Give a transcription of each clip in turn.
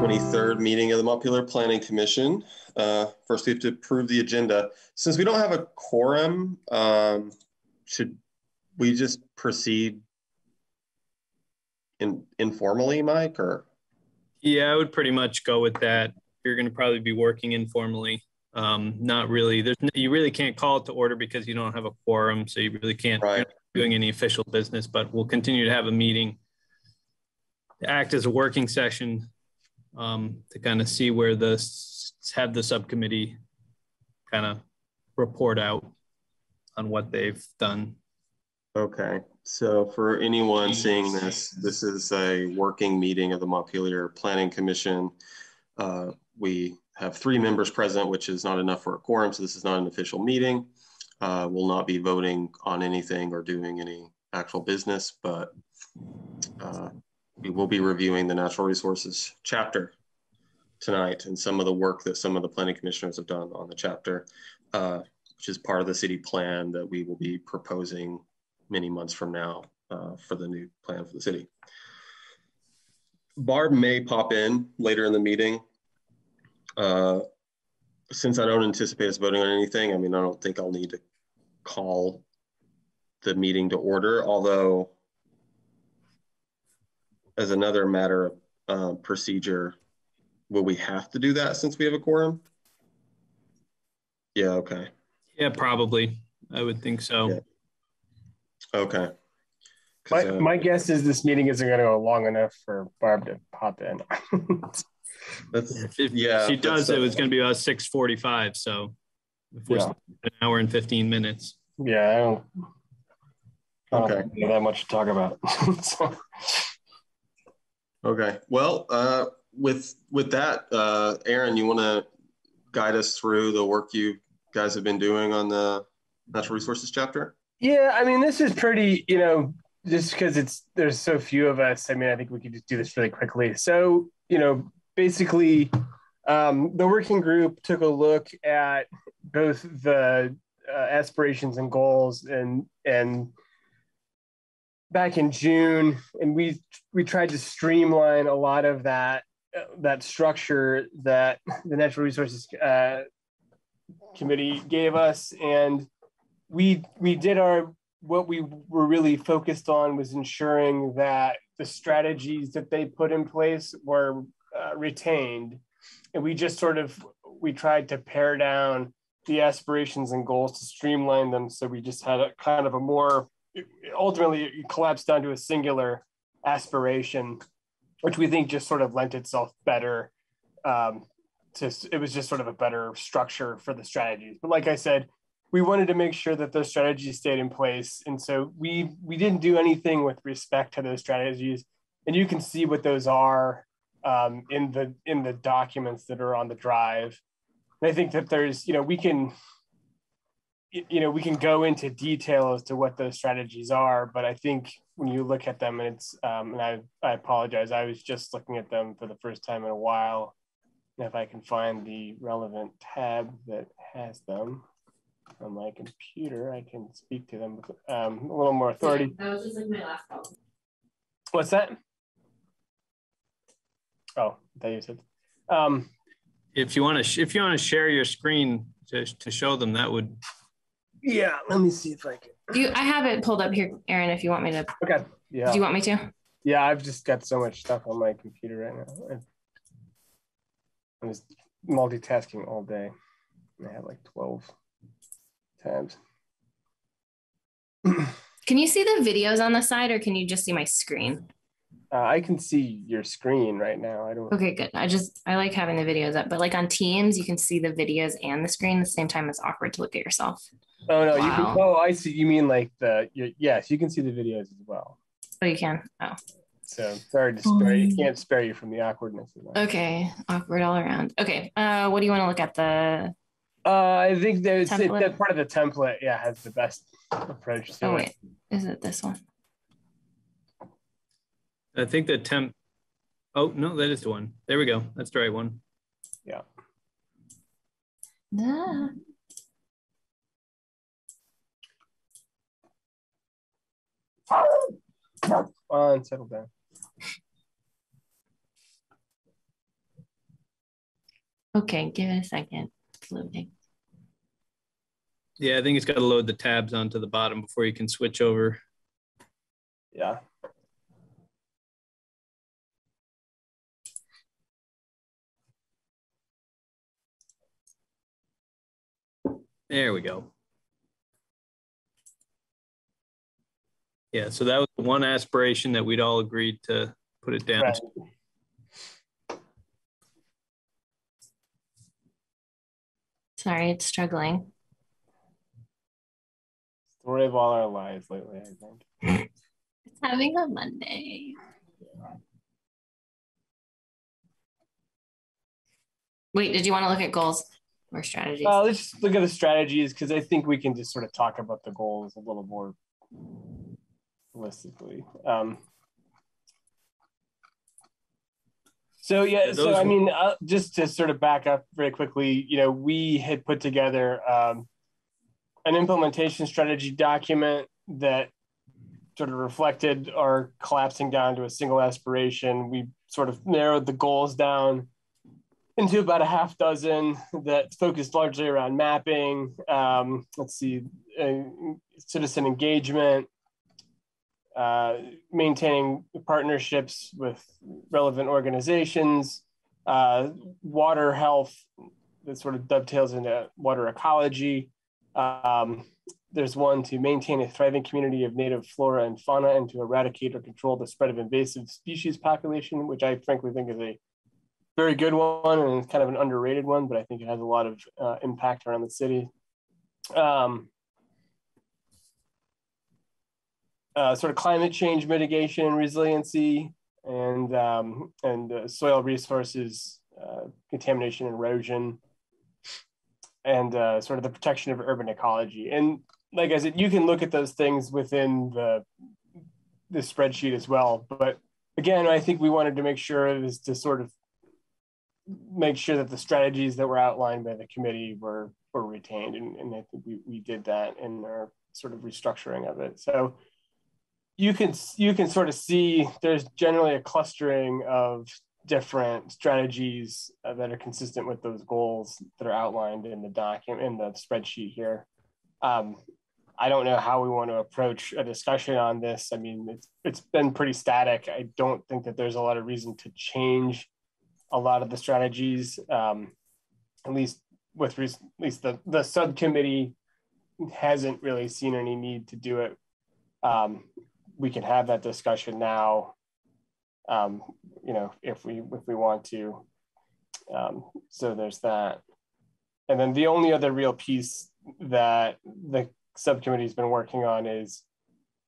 March 23rd meeting of the Montpelier Planning Commission. Uh, First, we have to approve the agenda. Since we don't have a quorum, um, should we just proceed in informally, Mike, or? Yeah, I would pretty much go with that. You're going to probably be working informally. Um, not really. There's you really can't call it to order because you don't have a quorum, so you really can't Right. doing any official business. But we'll continue to have a meeting to act as a working session um, to kind of see where the have the subcommittee kind of report out on what they've done. Okay, so for anyone seeing this, this is a working meeting of the Montpelier Planning Commission. Uh, We have three members present, which is not enough for a quorum, so this is not an official meeting. Uh, We'll not be voting on anything or doing any actual business, but uh, we will be reviewing the natural resources chapter tonight and some of the work that some of the planning commissioners have done on the chapter, uh, which is part of the city plan that we will be proposing many months from now uh, for the new plan for the city. Barb may pop in later in the meeting. Uh, Since I don't anticipate us voting on anything, I mean, I don't think I'll need to call the meeting to order, although as another matter of uh, procedure, will we have to do that since we have a quorum? Yeah, okay, Yeah, probably. I would think so. Yeah. okay. 'Cause, My, uh, my guess is this meeting isn't going to go long enough for Barb to pop in. That's, If Yeah, she does, that's, it was going to be about six forty-five. So if we're Yeah. an hour and fifteen minutes. yeah, I don't. I don't Okay. have that much to talk about. So, okay, well, uh, with, with that, uh, Aaron, you want to guide us through the work you guys have been doing on the natural resources chapter? yeah, I mean, this is pretty. You know, just because it's there's so few of us. I mean, I think we could just do this really quickly. So, you know, basically, um, the working group took a look at both the uh, aspirations and goals and and back in June, and we we tried to streamline a lot of that uh, that structure that the natural resources uh, committee gave us, and we we did our what we were really focused on was ensuring that the strategies that they put in place were uh, retained, and we just sort of we tried to pare down the aspirations and goals to streamline them. So we just had a kind of a more ultimately it collapsed down to a singular aspiration which we think just sort of lent itself better um, to it was just sort of a better structure for the strategies. But like i said we wanted to make sure that those strategies stayed in place. And so we we didn't do anything with respect to those strategies. And you can see what those are um, in the in the documents that are on the drive. And I think that there's, you know, we can, you know, we can go into detail as to what those strategies are, but I think when you look at them, and it's, um, and I, I apologize, I was just looking at them for the first time in a while. And if I can find the relevant tab that has them on my computer, I can speak to them with um, a little more authority. That was just like my last call. What's that? Oh, I thought you said. Um, If you want to, if you want to share your screen to, to show them, that would. Yeah, let me see if I can. Do you, I have it pulled up here, Aaron, if you want me to. Okay. Yeah. Do you want me to? Yeah, I've just got so much stuff on my computer right now. I'm just multitasking all day. I have like 12 tabs. Can you see the videos on the side or can you just see my screen? Uh, I can see your screen right now. I don't. Okay, good. I just, I like having the videos up, but like on Teams, you can see the videos and the screen at the same time. It's awkward to look at yourself. Oh no, you can. Oh, I see. You mean like the? Yes, you can see the videos as well. Oh, you can. Oh, So sorry to spare you. Can't spare you from the awkwardness of that. okay. Awkward all around. Okay. Uh, what do you want to look at? The, Uh, I think there's it, that part of the template. Yeah, has the best approach to oh, it. wait. Is it this one? I think the temp. Oh no, that is the one. There we go. That's the right one. Ah. Come on, settle down. Okay, give it a second. It's loading. Yeah, I think it's got to load the tabs onto the bottom before you can switch over. Yeah. There we go. Yeah, so that was one aspiration that we'd all agreed to put it down. Right. to. Sorry, it's struggling. Story of all our lives lately, I think. It's having a Monday. Wait, did you want to look at goals or strategies? Uh, let's just look at the strategies because I think we can just sort of talk about the goals a little more holistically. Um, so yeah, Yeah, so I mean, uh, just to sort of back up very quickly, you know, we had put together um, an implementation strategy document that sort of reflected our collapsing down to a single aspiration. We sort of narrowed the goals down into about a half dozen that focused largely around mapping. Um, let's see, uh, citizen engagement, uh, maintaining partnerships with relevant organizations, uh, water health that sort of dovetails into water ecology. Um, there's one to maintain a thriving community of native flora and fauna and to eradicate or control the spread of invasive species population, which I frankly think is a very good one and it's kind of an underrated one, but I think it has a lot of uh, impact around the city. Um, uh, sort of climate change mitigation and resiliency, and um, and uh, soil resources, uh, contamination, and erosion, and uh, sort of the protection of urban ecology. And like I said, you can look at those things within the the spreadsheet as well. But again, I think we wanted to make sure is to sort of make sure that the strategies that were outlined by the committee were were retained, and, and I think we, we did that in our sort of restructuring of it. So you can you can sort of see there's generally a clustering of different strategies uh, that are consistent with those goals that are outlined in the document in the spreadsheet here. Um, I don't know how we want to approach a discussion on this. I mean, it's it's been pretty static. I don't think that there's a lot of reason to change a lot of the strategies. Um, at least with at least the the subcommittee hasn't really seen any need to do it. Um, we can have that discussion now. Um, you know, if we if we want to. Um, so there's that. And then the only other real piece that the subcommittee's been working on is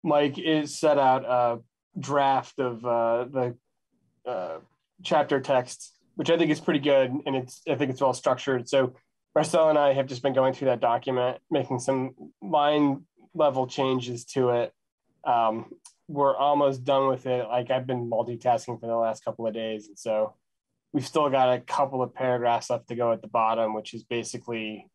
Mike is set out a draft of uh, the uh, chapter text, which I think is pretty good, and it's I think it's well structured. So Marcel and I have just been going through that document, making some line level changes to it. Um, we're almost done with it. Like I've been multitasking for the last couple of days, and so we've still got a couple of paragraphs left to go at the bottom, which is basically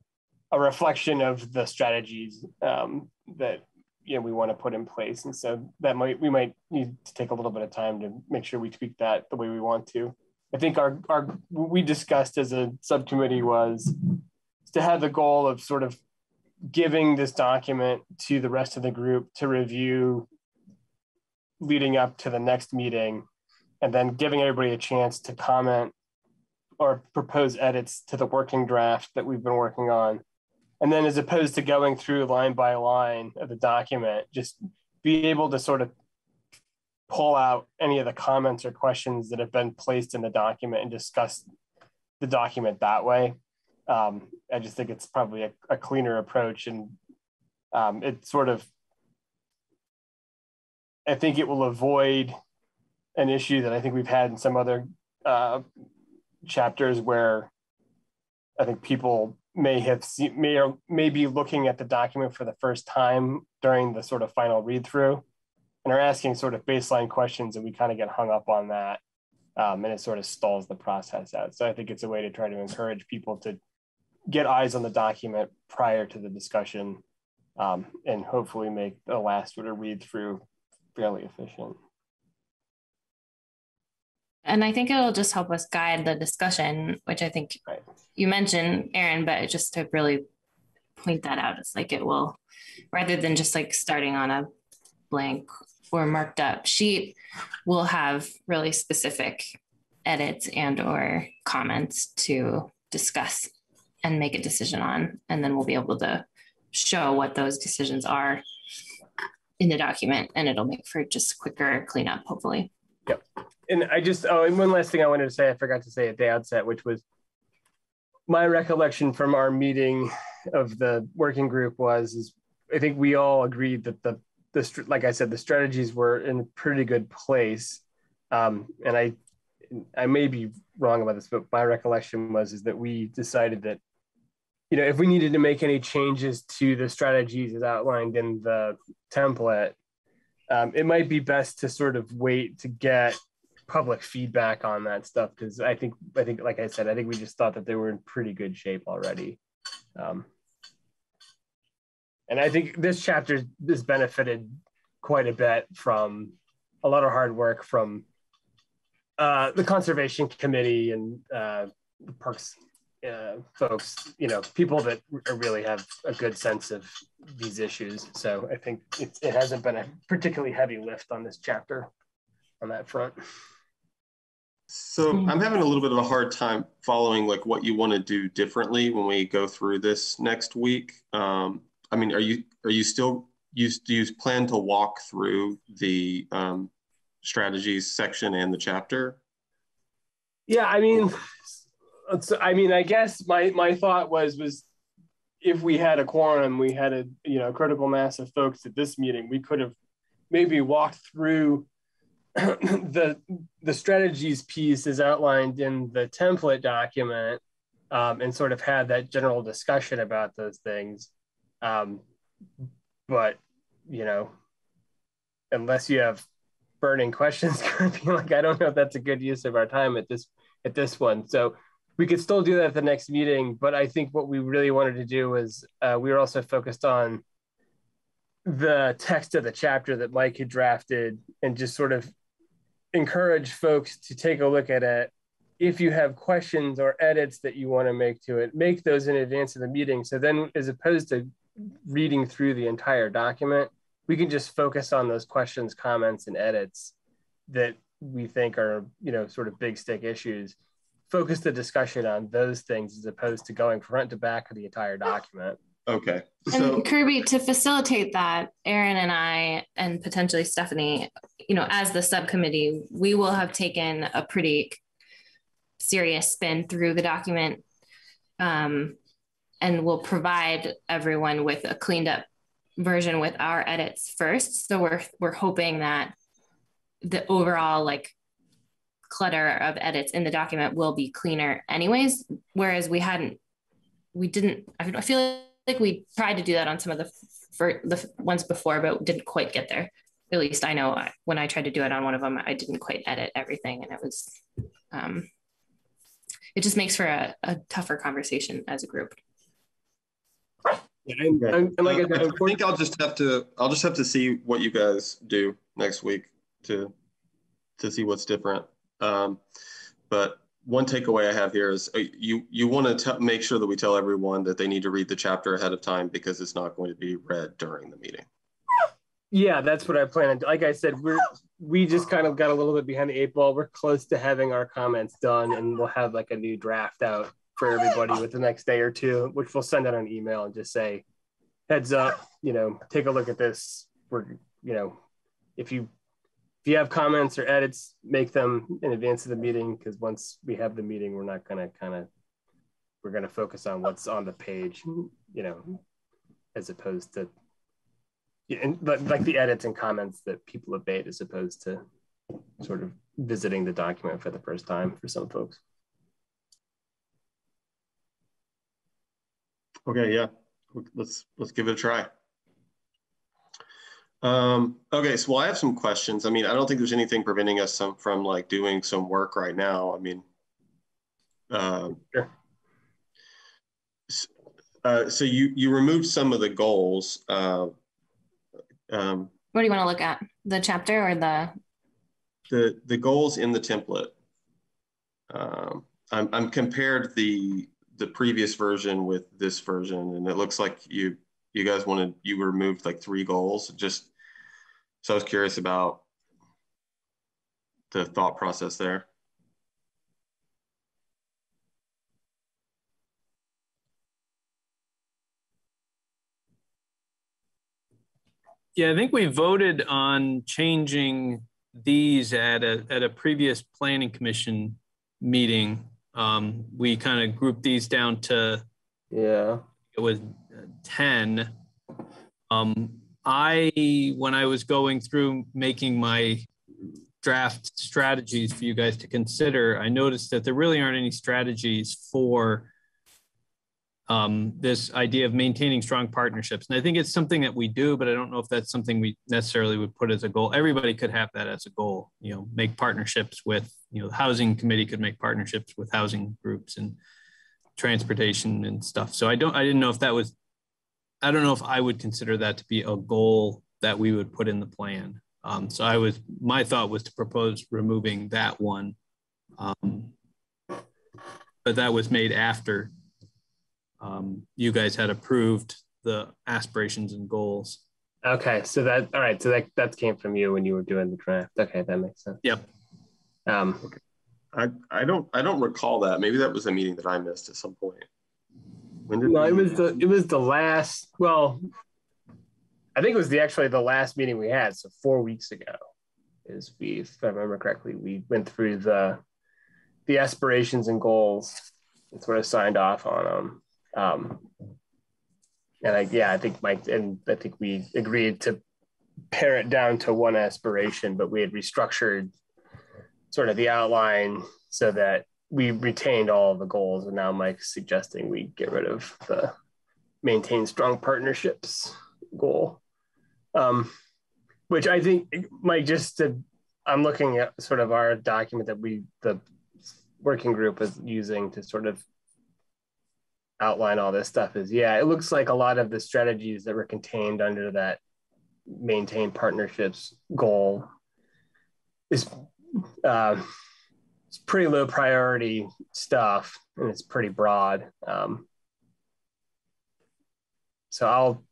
a reflection of the strategies um, that you know we want to put in place. And so that might we might need to take a little bit of time to make sure we tweak that the way we want to. I think our our what we discussed as a subcommittee was to have the goal of sort of giving this document to the rest of the group to review leading up to the next meeting and then giving everybody a chance to comment or propose edits to the working draft that we've been working on. And then as opposed to going through line by line of the document, just be able to sort of pull out any of the comments or questions that have been placed in the document and discuss the document that way. Um, I just think it's probably a, a cleaner approach and um, it sort of, I think it will avoid an issue that I think we've had in some other uh, chapters where I think people may have seen, may or may be looking at the document for the first time during the sort of final read through and are asking sort of baseline questions and we kind of get hung up on that um, and it sort of stalls the process out. So I think it's a way to try to encourage people to get eyes on the document prior to the discussion um, and hopefully make the last sort of read through fairly efficient. And I think it'll just help us guide the discussion, which I think Right. you mentioned, Aaron, but just to really point that out, it's like it will, rather than just like starting on a blank or marked up sheet, we'll have really specific edits and or comments to discuss and make a decision on. And then we'll be able to show what those decisions are in the document and it'll make for just quicker cleanup, hopefully. Yep. And I just oh, and one last thing I wanted to say, I forgot to say at the outset, which was my recollection from our meeting of the working group was is I think we all agreed that the the like I said, the strategies were in a pretty good place, um, and I I may be wrong about this, but my recollection was is that we decided that you know if we needed to make any changes to the strategies as outlined in the template, um, it might be best to sort of wait to get public feedback on that stuff because I think I think like I said I think we just thought that they were in pretty good shape already. Um, and I think this chapter has benefited quite a bit from a lot of hard work from uh, the conservation committee and uh, the parks uh, folks, you know, people that really have a good sense of these issues. So I think it, it hasn't been a particularly heavy lift on this chapter on that front. So I'm having a little bit of a hard time following like what you want to do differently when we go through this next week. Um, I mean, are you are you still you do you plan to walk through the um, strategies section and the chapter? Yeah, I mean, I mean, I guess my my thought was was if we had a quorum, we had a you know critical mass of folks at this meeting, we could have maybe walked through the the strategies piece is outlined in the template document um, and sort of had that general discussion about those things. Um, but you know, unless you have burning questions, like I don't know if that's a good use of our time at this at this one. So we could still do that at the next meeting. But I think what we really wanted to do was uh, we were also focused on the text of the chapter that Mike had drafted and just sort of encourage folks to take a look at it. If you have questions or edits that you want to make to it, make those in advance of the meeting. So then, as opposed to reading through the entire document, we can just focus on those questions, comments, and edits that we think are, you know, sort of big stick issues. Focus the discussion on those things as opposed to going front to back of the entire document. Okay. So, and Kirby, to facilitate that, Aaron and I, and potentially Stephanie, you know, as the subcommittee, we will have taken a pretty serious spin through the document um, and we'll provide everyone with a cleaned up version with our edits first. So we're we're hoping that the overall like clutter of edits in the document will be cleaner anyways. Whereas we hadn't, we didn't. I feel like we tried to do that on some of the for the ones before, but didn't quite get there. At least I know when I tried to do it on one of them, I didn't quite edit everything, and it was. Um, it just makes for a, a tougher conversation as a group. Yeah, and, and, and like uh, I, I think I'll just have to I'll just have to see what you guys do next week to to see what's different. Um, but one takeaway I have here is uh, you you want to make sure that we tell everyone that they need to read the chapter ahead of time because it's not going to be read during the meeting. Yeah, that's what I plan. Like I said, we're we just kind of got a little bit behind the eight ball. We're close to having our comments done, and we'll have like a new draft out for everybody with the next day or two, which we'll send out an email and just say, heads up, you know, take a look at this. We're, you know, if you if you have comments or edits, make them in advance of the meeting because once we have the meeting, we're not gonna kind of we're gonna focus on what's on the page, you know, as opposed to and like the edits and comments that people have made as opposed to sort of visiting the document for the first time for some folks. Okay, yeah, let's let's give it a try. Um, okay, so well, I have some questions. I mean, I don't think there's anything preventing us some, from like doing some work right now. I mean, uh, sure. Uh, so you you removed some of the goals. Uh, um, what do you want to look at? The chapter or the? The the goals in the template Um, I'm, I'm compared the the previous version with this version, and it looks like you you guys wanted you removed like three goals. Just so I was curious about the thought process there. Yeah, I think we voted on changing these at a at a previous planning commission meeting. Um, we kind of grouped these down to Yeah. it was 10 um, i when i was going through making my draft strategies for you guys to consider i noticed that there really aren't any strategies for um, this idea of maintaining strong partnerships and i think it's something that we do but i don't know if that's something we necessarily would put as a goal everybody could have that as a goal you know make partnerships with you know the housing committee could make partnerships with housing groups and transportation and stuff so i don't i didn't know if that was I don't know if I would consider that to be a goal that we would put in the plan. Um, so I was, my thought was to propose removing that one. Um, but that was made after um, you guys had approved the aspirations and goals. Okay, so that all right. So that that came from you when you were doing the draft. Okay, that makes sense. Yep. Um, I, I don't I don't recall that. Maybe that was a meeting that I missed at some point. When did no, it was the it was the last. Well, I think it was the actually the last meeting we had. So four weeks ago, is we, if I remember correctly, we went through the the aspirations and goals and sort of signed off on them. Um, and I yeah, I think Mike and I think we agreed to pare it down to one aspiration, but we had restructured sort of the outline so that we retained all the goals, and now Mike's suggesting we get rid of the maintain strong partnerships goal. Um, which I think, Mike, just to, I'm looking at sort of our document that we, the working group is using to sort of outline all this stuff is, yeah, it looks like a lot of the strategies that were contained under that maintain partnerships goal is uh, it's pretty low priority stuff and it's pretty broad. Um, so I'll,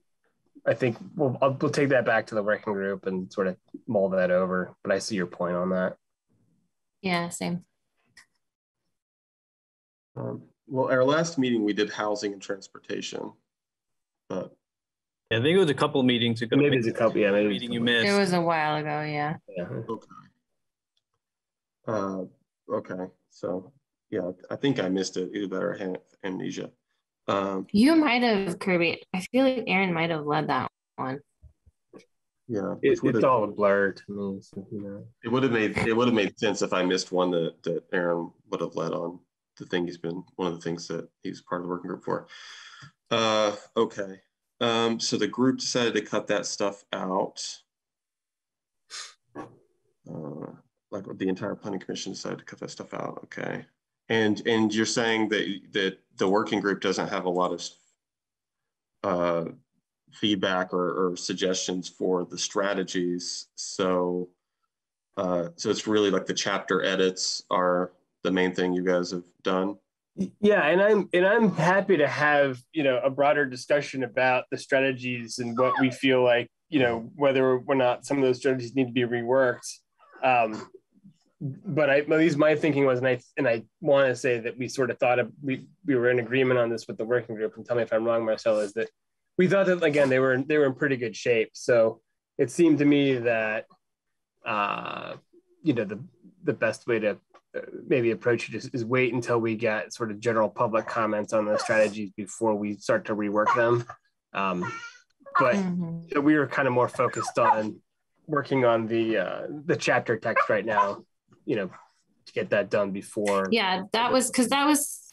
I think we'll, I'll, we'll take that back to the working group and sort of mull that over. But I see your point on that. Yeah, same. Um, well, our last meeting we did housing and transportation, but Yeah, I think it was a couple meetings ago. Maybe it's a couple. Yeah, maybe a meeting you missed. It was a while ago. Yeah. Yeah. okay. Uh, okay, so yeah, I think I missed it. Either that or ham- amnesia. Um, You might have, Kirby. I feel like Aaron might have led that one. yeah, It, it's all a blur to me. So, you know. it would have made it would have made sense if I missed one that that Aaron would have led on. The thing he's been one of the things that he's part of the working group for. Uh, okay, um, so the group decided to cut that stuff out. Uh, like the entire planning commission decided to cut that stuff out. Okay, and and you're saying that that the working group doesn't have a lot of uh, feedback or, or suggestions for the strategies. So, uh, so it's really like the chapter edits are the main thing you guys have done. Yeah, and I'm and I'm happy to have you know a broader discussion about the strategies and what we feel like you know whether or not some of those strategies need to be reworked. Um, but I, at least my thinking was, and I and I want to say that we sort of thought of we we were in agreement on this with the working group. And tell me if I'm wrong, Marcel, is that we thought that again they were they were in pretty good shape. So it seemed to me that uh, you know the the best way to maybe approach it is, is wait until we get sort of general public comments on the strategies before we start to rework them. Um, but Mhm. so we were kind of more focused on working on the uh, the chapter text right now, you know, to get that done before. Yeah, that was because that was.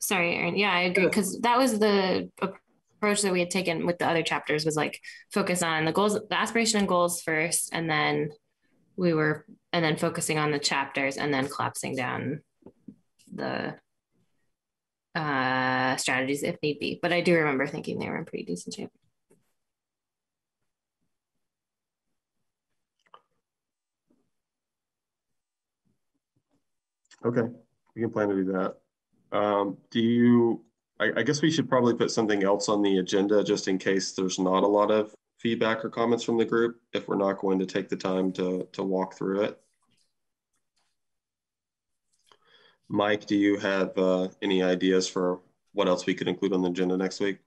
Sorry, Aaron. Yeah, I agree because that was the approach that we had taken with the other chapters was like focus on the goals, the aspiration and goals first, and then we were and then focusing on the chapters and then collapsing down the uh strategies if need be. But I do remember thinking they were in pretty decent shape. Okay, we can plan to do that. Um, do you, I, I guess we should probably put something else on the agenda just in case there's not a lot of feedback or comments from the group, if we're not going to take the time to, to walk through it. Mike, do you have uh, any ideas for what else we could include on the agenda next week?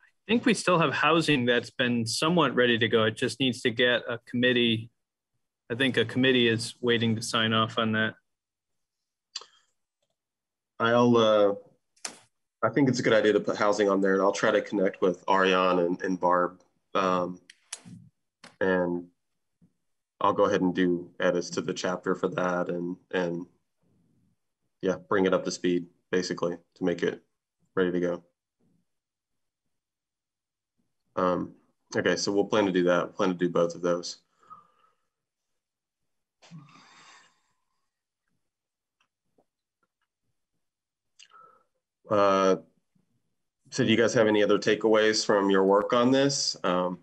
I think we still have housing that's been somewhat ready to go. It just needs to get a committee. I think a committee is waiting to sign off on that. I'll, uh, I think it's a good idea to put housing on there and I'll try to connect with Ariane and, and Barb. Um, and I'll go ahead and do edits to the chapter for that and, and yeah, bring it up to speed basically to make it ready to go. Um, okay, so we'll plan to do that. Plan to do both of those. Uh, so do you guys have any other takeaways from your work on this? Um,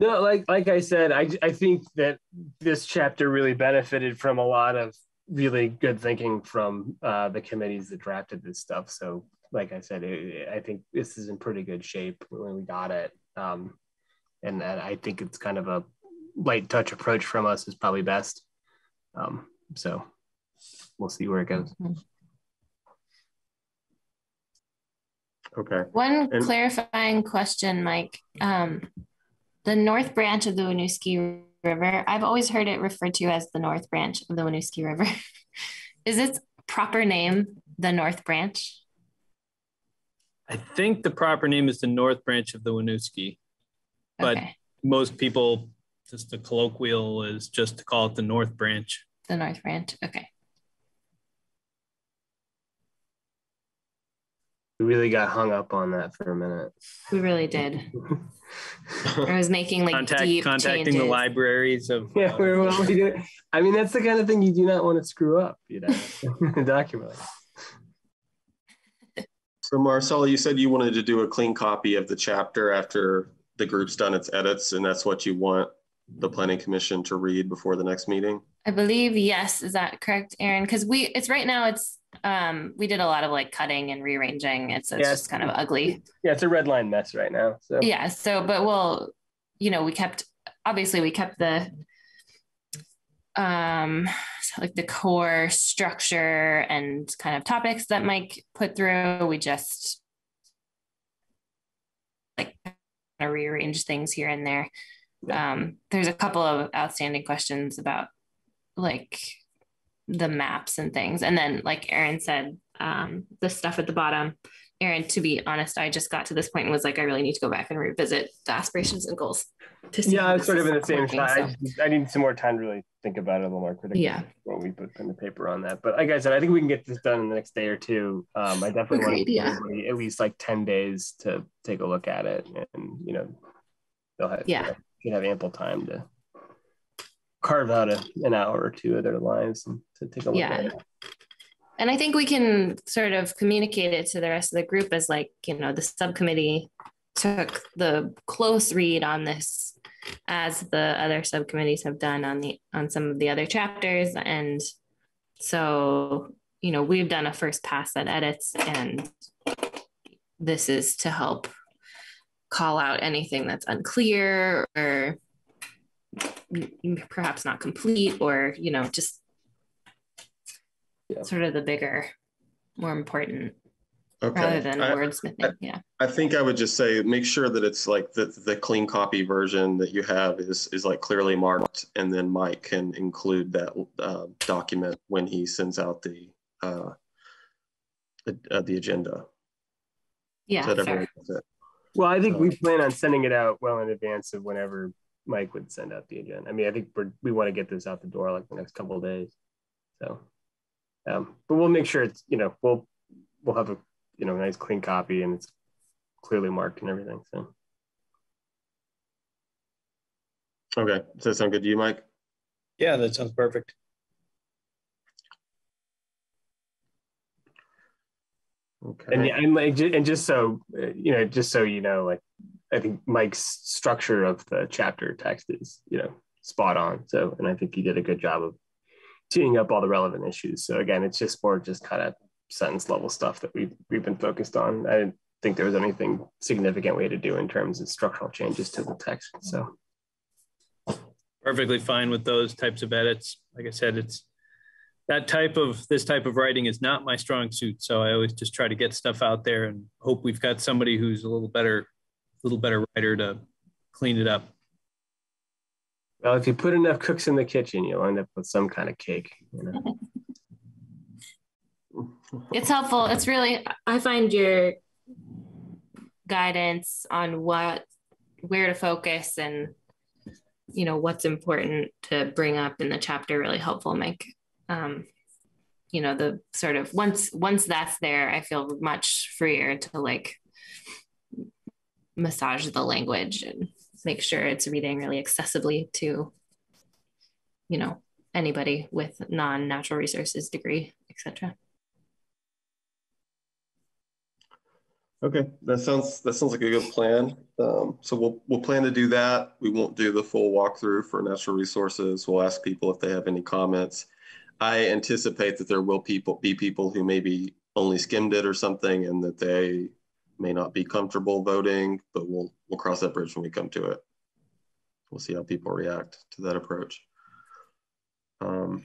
no, like like I said, I I think that this chapter really benefited from a lot of really good thinking from uh, the committees that drafted this stuff. So, like I said, it, I think this is in pretty good shape when we got it, um, and, and I think it's kind of a light touch approach from us is probably best. Um, so, we'll see where it goes. Okay. One And- clarifying question, Mike. Um, the north branch of the Winooski River, I've always heard it referred to as the north branch of the Winooski River. Is its proper name the north branch? I think the proper name is the North Branch of the Winooski. But Okay, most people, just the colloquial is just to call it the North Branch. the north branch. Okay. We really got hung up on that for a minute. We really did. I was making like Contact, deep contacting changes. the libraries of. Yeah, we well, we did. I mean, that's the kind of thing you do not want to screw up, you know, document. So Marcella, you said you wanted to do a clean copy of the chapter after the group's done its edits, and that's what you want the planning commission to read before the next meeting? I believe yes. Is that correct, Aaron? Because we it's right now it's um we did a lot of like cutting and rearranging. It's, it's Yes. just kind of ugly. Yeah, it's a red line mess right now. So Yeah. So but we'll you know we kept obviously we kept the um so like the core structure and kind of topics that Mike put through. We just like kind of rearrange things here and there. Um, there's a couple of outstanding questions about like the maps and things. And then, like Aaron said, um, the stuff at the bottom. Aaron, to be honest, I just got to this point and was like, I really need to go back and revisit the aspirations and goals. To see yeah, I'm this sort of in the same working, so- I, I need some more time to really think about it a little more critically. Yeah. When we put pen to paper on that, but like I said, I think we can get this done in the next day or two. Um, I definitely want to Agreed, give yeah. at least like ten days to take a look at it, and you know, they'll have Yeah. Should have ample time to carve out a, an hour or two of their lives and to take a look Yeah. at it. And I think we can sort of communicate it to the rest of the group as like, you know, the subcommittee took the close read on this as the other subcommittees have done on the on some of the other chapters. And so, you know, we've done a first pass at edits and this is to help call out anything that's unclear or perhaps not complete or, you know, just Yeah. sort of the bigger, more important Okay. rather than I- wordsmithing. yeah. I think I would just say, make sure that it's like the, the clean copy version that you have is, is like clearly marked. And then Mike can include that uh, document when he sends out the, uh, the, uh, the agenda. Yeah. So that fair. everyone gets it. Well, I think we plan on sending it out well in advance of whenever Mike would send out the agenda. I mean, I think we're, we want to get this out the door like the next couple of days. So, um, but we'll make sure it's, you know, we'll, we'll have a, you know, nice clean copy and it's clearly marked and everything. So, Okay. Does that sound good to you, Mike? Yeah, that sounds perfect. Okay. and yeah, and like, and just so, you know, just so you know, like, I think Mike's structure of the chapter text is, you know, spot on. So, and I think he did a good job of teeing up all the relevant issues. So again, it's just more just kind of sentence level stuff that we've we've been focused on. I didn't think there was anything significant way to do in terms of structural changes to the text. So perfectly fine with those types of edits. Like I said, it's that type of this type of writing is not my strong suit. So I always just try to get stuff out there and hope we've got somebody who's a little better, a little better writer to clean it up. Well, if you put enough cooks in the kitchen, you'll end up with some kind of cake. You know? it's helpful. It's really I find your guidance on what where to focus and you know what's important to bring up in the chapter really helpful mike um, you know the sort of once once that's there i feel much freer to like massage the language and make sure it's reading really accessibly to you know anybody with non-natural resources degree etc okay. That sounds that sounds like a good plan. Um, so we'll we'll plan to do that. We won't do the full walkthrough for natural resources. We'll ask people if they have any comments I anticipate that there will people be people who maybe only skimmed it or something, and that they may not be comfortable voting. But we'll we'll cross that bridge when we come to it. We'll see how people react to that approach. Um,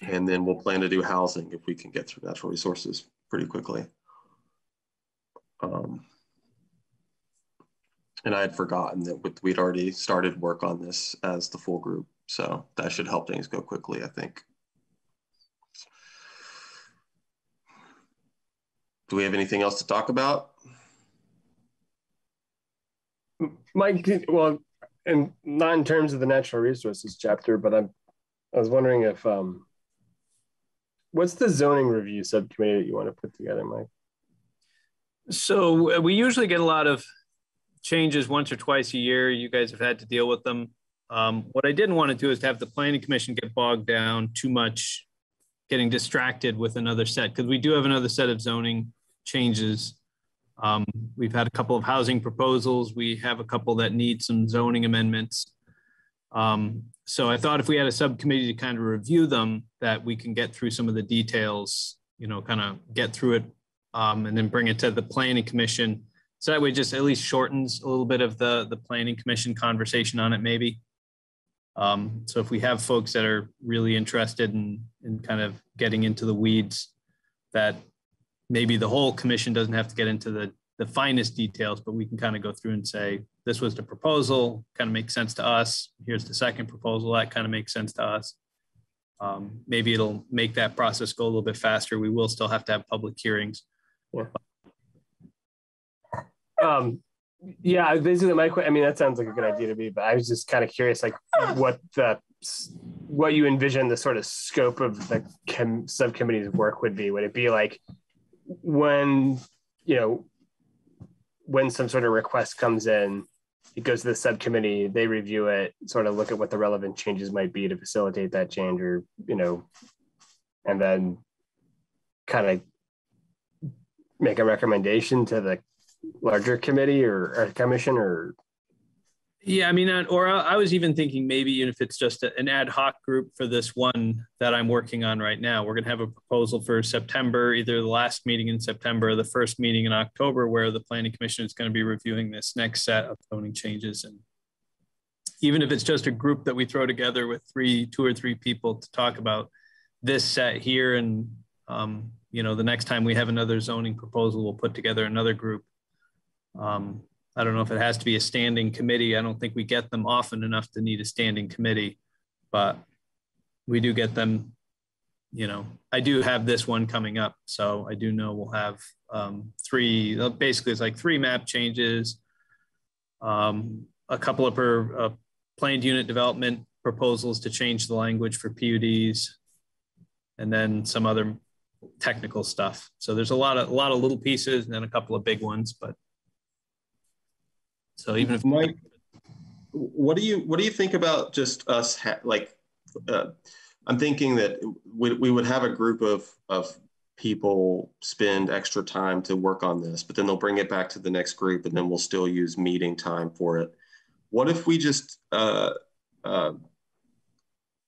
and then we'll plan to do housing if we can get through natural resources pretty quickly. Um, and I had forgotten that we'd already started work on this as the full group. So that should help things go quickly, I think. Do we have anything else to talk about? Mike, well, and not in terms of the natural resources chapter, but I'm, I was wondering if, um, what's the zoning review subcommittee that you want to put together, Mike? So uh, we usually get a lot of changes once or twice a year. You guys have had to deal with them. Um, what I didn't want to do is to have the planning commission get bogged down too much, getting distracted with another set, because we do have another set of zoning changes. Um, we've had a couple of housing proposals. We have a couple that need some zoning amendments. Um, so I thought if we had a subcommittee to kind of review them, that we can get through some of the details, you know, kind of get through it um, and then bring it to the planning commission. So that way just at least shortens a little bit of the, the planning commission conversation on it maybe. Um, so if we have folks that are really interested in, in kind of getting into the weeds, that maybe the whole commission doesn't have to get into the, the finest details, but we can kind of go through and say, this was the proposal, kind of makes sense to us. Here's the second proposal, that kind of makes sense to us. Um, maybe it'll make that process go a little bit faster. We will still have to have public hearings. Yeah. Um, yeah, basically my question. I mean, that sounds like a good idea to me, but I was just kind of curious, like what the what you envision the sort of scope of the com- subcommittee's work would be. Would it be like when you know when some sort of request comes in, it goes to the subcommittee, they review it, sort of look at what the relevant changes might be to facilitate that change, or you know, and then kind of make a recommendation to the larger committee or, or commission or yeah, I mean, or I was even thinking maybe even if it's just an ad hoc group for this one that I'm working on right now, we're going to have a proposal for September, either the last meeting in September or the first meeting in October, where the planning commission is going to be reviewing this next set of zoning changes. And even if it's just a group that we throw together with three, two or three people to talk about this set here, and um, you know, the next time we have another zoning proposal, we'll put together another group um, I don't know if it has to be a standing committee. I don't think we get them often enough to need a standing committee, but we do get them. You know, I do have this one coming up, so I do know we'll have um, three. Basically, it's like three map changes, um, a couple of per, uh, planned unit development proposals to change the language for PUDs, and then some other technical stuff. So there's a lot of a lot of little pieces and then a couple of big ones, but so even if Mike, what do you what do you think about just us like? Uh, I'm thinking that we, we would have a group of of people spend extra time to work on this, but then they'll bring it back to the next group, and then we'll still use meeting time for it. What if we just uh, uh,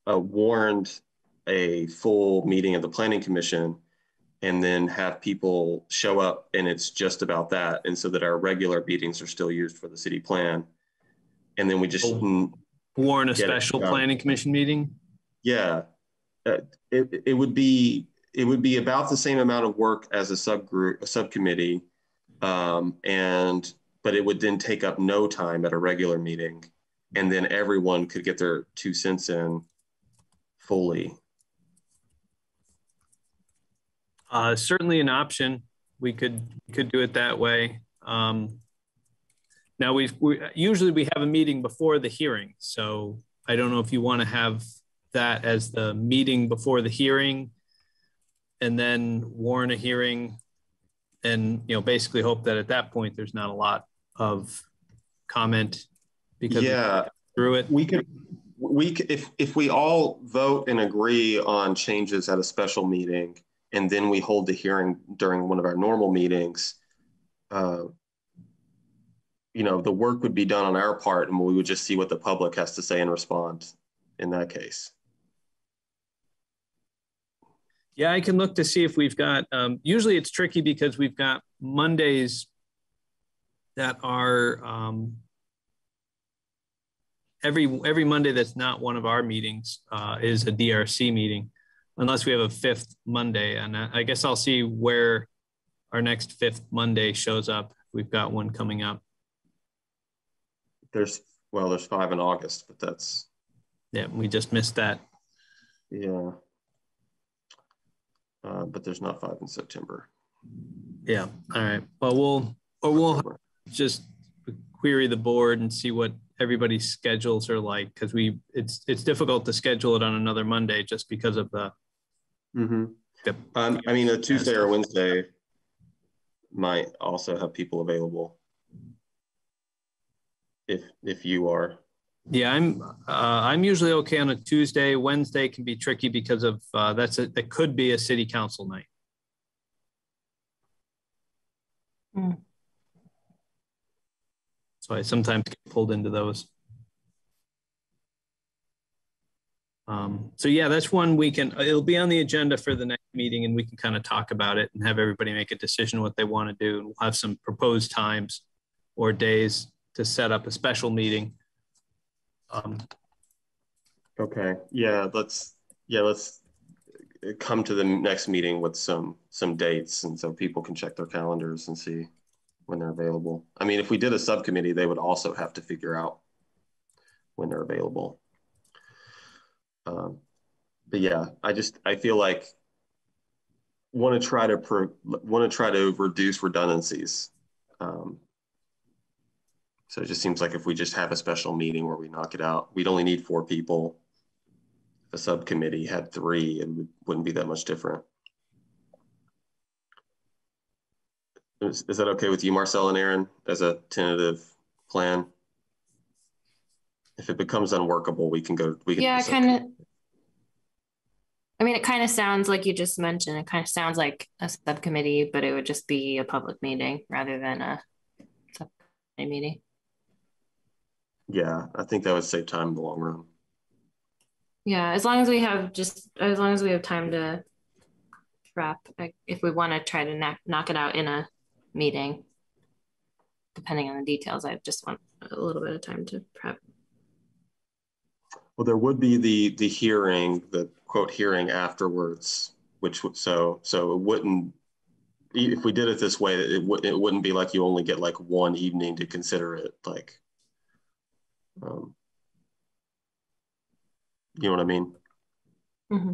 uh, warned a full meeting of the planning commission and then have people show up and it's just about that. And so that our regular meetings are still used for the city plan. And then we just. Warn a special planning commission meeting? Yeah, uh, it, it would be it would be about the same amount of work as a subgroup, a subcommittee, um, and but it would then take up no time at a regular meeting, and then everyone could get their two cents in fully. Uh, certainly an option. We could could do it that way. Um, now we we usually we have a meeting before the hearing, so I don't know if you want to have that as the meeting before the hearing, and then warn a hearing, and you know basically hope that at that point there's not a lot of comment because Yeah, through it. we could we if if we all vote and agree on changes at a special meeting, and then we hold the hearing during one of our normal meetings. Uh, you know, the work would be done on our part, and we would just see what the public has to say and respond. In that case, Yeah, I can look to see if we've got. Um, usually, it's tricky because we've got Mondays that are um, every every Monday that's not one of our meetings uh, is a DRC meeting, unless we have a fifth Monday. And I, guess I'll see where our next fifth Monday shows up. We've got one coming up. there's well, there's five in August, but that's Yeah, we just missed that. yeah. Uh, but there's not five in September. Yeah. All right. Well, we'll or we'll just query the board and see what everybody's schedules are like because we it's it's difficult to schedule it on another Monday just because of the Mm-hmm. Yep. Um, I mean, a Tuesday or Wednesday might also have people available. If if you are, yeah I'm uh, I'm usually okay on a Tuesday. Wednesday can be tricky because of uh, that's a that could be a city council night. Hmm. So I sometimes get pulled into those. Um, so yeah, that's one we can, it'll be on the agenda for the next meeting and we can kind of talk about it and have everybody make a decision what they want to do. And we'll have some proposed times or days to set up a special meeting. Um, okay, yeah, let's yeah let's come to the next meeting with some some dates, and so people can check their calendars and see when they're available. I mean, if we did a subcommittee, they would also have to figure out when they're available. Um, but yeah, I just I feel like want to try to want to try to reduce redundancies. Um, so it just seems like if we just have a special meeting where we knock it out, we'd only need four people. If a subcommittee had three, it would, wouldn't be that much different. Is, is that okay with you, Marcel and Aaron, as a tentative plan? If it becomes unworkable, we can go. We can Yeah, kind of. I mean, it kind of sounds like you just mentioned. It kind of sounds like a subcommittee, but it would just be a public meeting rather than a subcommittee meeting. Yeah, I think that would save time in the long run. Yeah, as long as we have just as long as we have time to prep, like if we want to try to knock knock it out in a meeting, depending on the details, I just want a little bit of time to prep. Well, there would be the the hearing, the quote hearing afterwards, which so so it wouldn't. If we did it this way, it would it wouldn't be like you only get like one evening to consider it. Like, um, you know what I mean? Mm-hmm.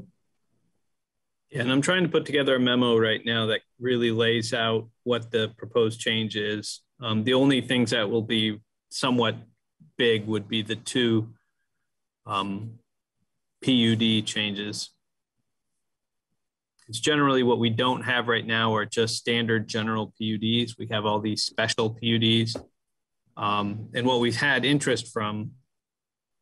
Yeah, and I'm trying to put together a memo right now that really lays out what the proposed change is. Um, the only things that will be somewhat big would be the two um, PUD changes. It's generally what we don't have right now are just standard general PUDs. We have all these special PUDs. Um, and what we've had interest from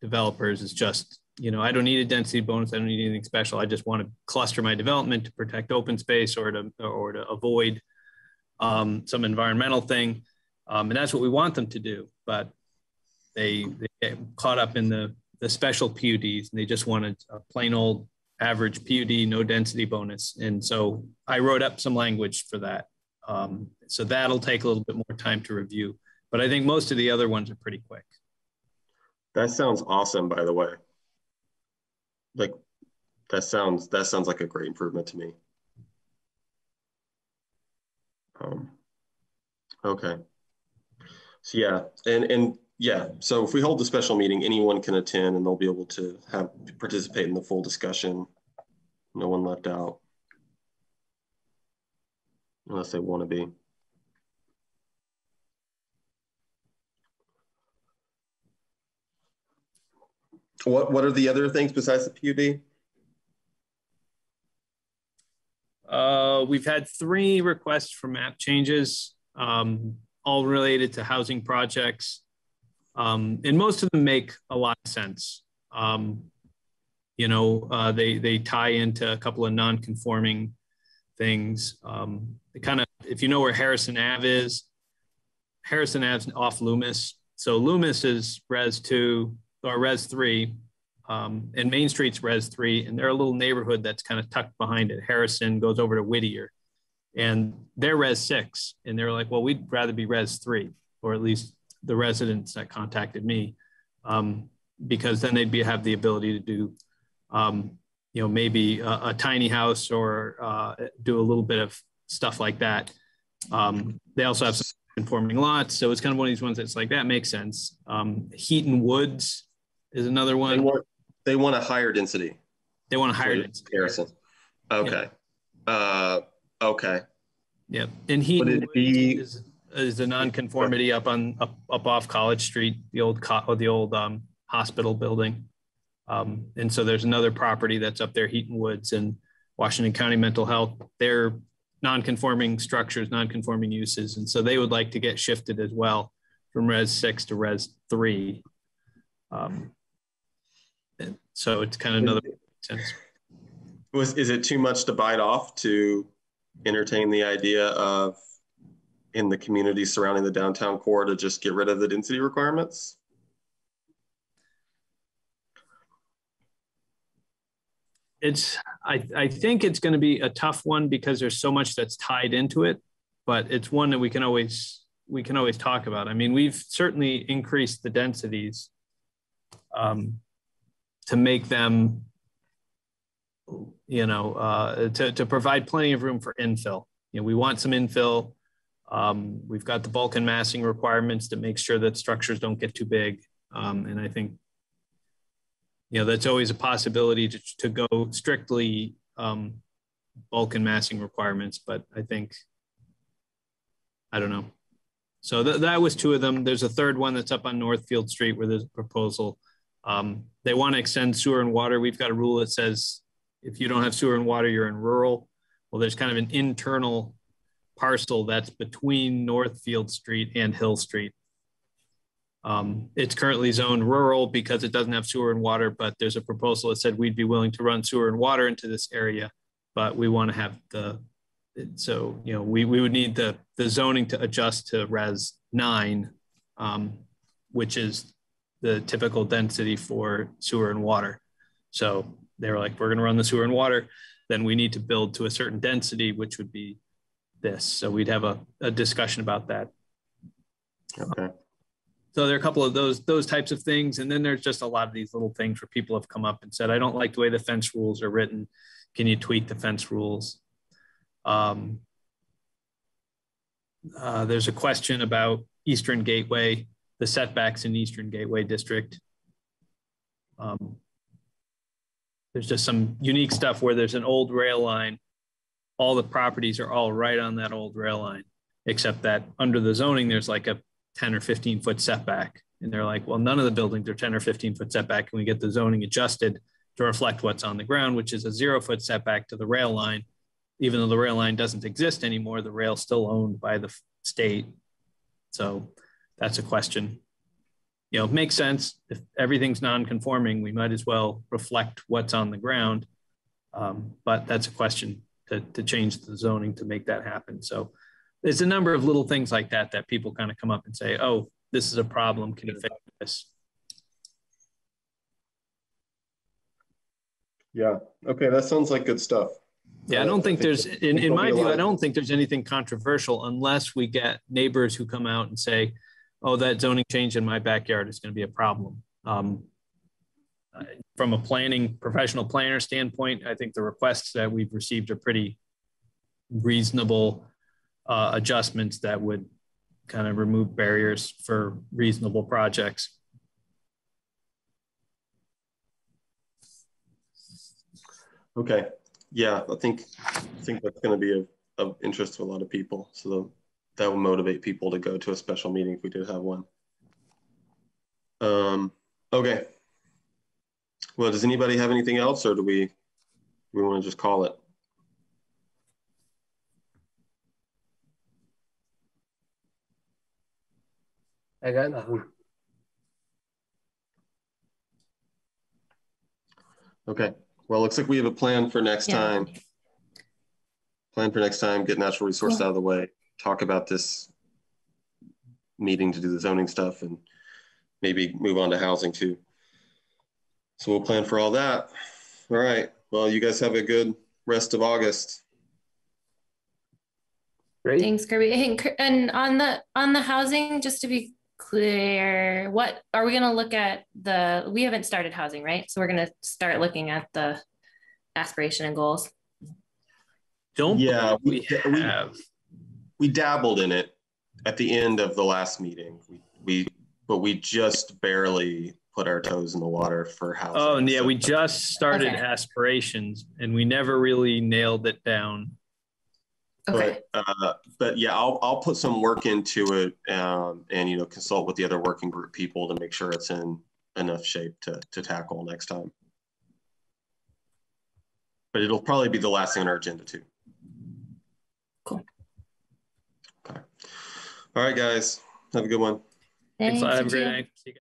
developers is just you know, I don't need a density bonus. I don't need anything special. I just want to cluster my development to protect open space or to or to avoid um, some environmental thing, um, and that's what we want them to do. But they, they get caught up in the the special PUDs, and they just wanted a plain old average PUD, no density bonus. And so I wrote up some language for that. Um, so that'll take a little bit more time to review. But I think most of the other ones are pretty quick. That sounds awesome, by the way. Like that sounds that sounds like a great improvement to me. Um, okay. So yeah, and and yeah, so if we hold the special meeting, anyone can attend and they'll be able to have participate in the full discussion. No one left out. Unless they want to be. What what are the other things besides the PUD? Uh, we've had three requests for map changes, um, all related to housing projects. Um, and most of them make a lot of sense. Um, you know, uh, they, they tie into a couple of non-conforming things. Um, kind of, if you know where Harrison Ave is, Harrison Ave's off Loomis. So Loomis is Res 2 or Res 3, um, and Main Street's Res 3, and they're a little neighborhood that's kind of tucked behind it. Harrison goes over to Whittier, and they're Res 6, and they're like, well, we'd rather be Res 3, or at least the residents that contacted me, um, because then they'd be have the ability to do, um, you know, maybe a, a tiny house or uh, do a little bit of stuff like that. Um, they also have some conforming lots, so it's kind of one of these ones that's like that makes sense. Um, Heaton Woods is another one. They want, they want a higher density. They want a higher density. Harrison. Okay. Yeah. Uh, okay. Yep. And Heaton Would it be, is is the nonconformity up on up, up off College Street, the old co- the old um, hospital building. Um, and so there's another property that's up there, Heaton Woods and Washington County Mental Health. They're non-conforming structures, non-conforming uses, and so they would like to get shifted as well from Res six to Res three. Um, so it's kind of another sense. Was is it too much to bite off to entertain the idea of in the community surrounding the downtown core to just get rid of the density requirements? It's I, I think it's going to be a tough one because there's so much that's tied into it, but it's one that we can always we can always talk about. I mean, we've certainly increased the densities um, to make them, you know, uh, to, to provide plenty of room for infill. You know, we want some infill um, we've got the bulk and massing requirements to make sure that structures don't get too big. Um, and I think, you know, that's always a possibility to, to go strictly um, bulk and massing requirements, but I think, I don't know. So th that was two of them. There's a third one that's up on Northfield Street where there's a proposal. Um, they want to extend sewer and water. We've got a rule that says if you don't have sewer and water, you're in rural. Well, there's kind of an internal parcel that's between Northfield Street and Hill Street. Um, it's currently zoned rural because it doesn't have sewer and water, but there's a proposal that said we'd be willing to run sewer and water into this area, but we want to have the, so, you know, we, we would need the, the zoning to adjust to res nine, um, which is the typical density for sewer and water. So they were like, we're going to run the sewer and water. Then we need to build to a certain density, which would be this. So we'd have a, a discussion about that. Okay. So there are a couple of those those types of things, and then there's just a lot of these little things where people have come up and said, "I don't like the way the fence rules are written. Can you tweak the fence rules?" Um, uh, there's a question about Eastern Gateway, the setbacks in Eastern Gateway District. Um, there's just some unique stuff where there's an old rail line all the properties are all right on that old rail line, except that under the zoning, there's like a 10 or 15 foot setback. And they're like, well, none of the buildings are 10 or 15 foot setback. And we get the zoning adjusted to reflect what's on the ground, which is a zero foot setback to the rail line. Even though the rail line doesn't exist anymore, the rail's still owned by the state. So that's a question. You know, it makes sense. If everything's non-conforming, we might as well reflect what's on the ground. Um, but that's a question to, to change the zoning to make that happen. So there's a number of little things like that that people kind of come up and say, oh, this is a problem. Can you fix this? Yeah. Okay. That sounds like good stuff. Yeah, I don't think there's, in, in my view, I don't think there's anything controversial unless we get neighbors who come out and say, oh, that zoning change in my backyard is going to be a problem. Um, From a planning, professional planner standpoint, I think the requests that we've received are pretty reasonable uh, adjustments that would kind of remove barriers for reasonable projects. Okay. Yeah, I think I think that's going to be of, of interest to a lot of people. So that will motivate people to go to a special meeting if we did have one. Um, okay. Well, does anybody have anything else, or do we we want to just call it? I got nothing. Okay. Well, looks like we have a plan for next Yeah. time. Plan for next time. Get natural resource Cool. out of the way. Talk about this meeting to do the zoning stuff, and maybe move on to housing too. So we'll plan for all that. All right. Well, you guys have a good rest of August. Great. Thanks, Kirby. Hey, And on the on the housing, just to be clear, what are we gonna look at the, we haven't started housing, right? So we're gonna start looking at the aspiration and goals. Don't Yeah, believe we- we we- have. We dabbled in it at the end of the last meeting. We, we but we just barely put our toes in the water for housing. Oh, and yeah, we just started Okay. aspirations and we never really nailed it down. Okay, But, uh, but yeah, I'll, I'll put some work into it um, and, you know, consult with the other working group people to make sure it's in enough shape to, to tackle next time. But it'll probably be the last thing on our agenda too. Cool. Okay. All right, guys, have a good one. Thanks. Thanks, Have a great night. See you guys.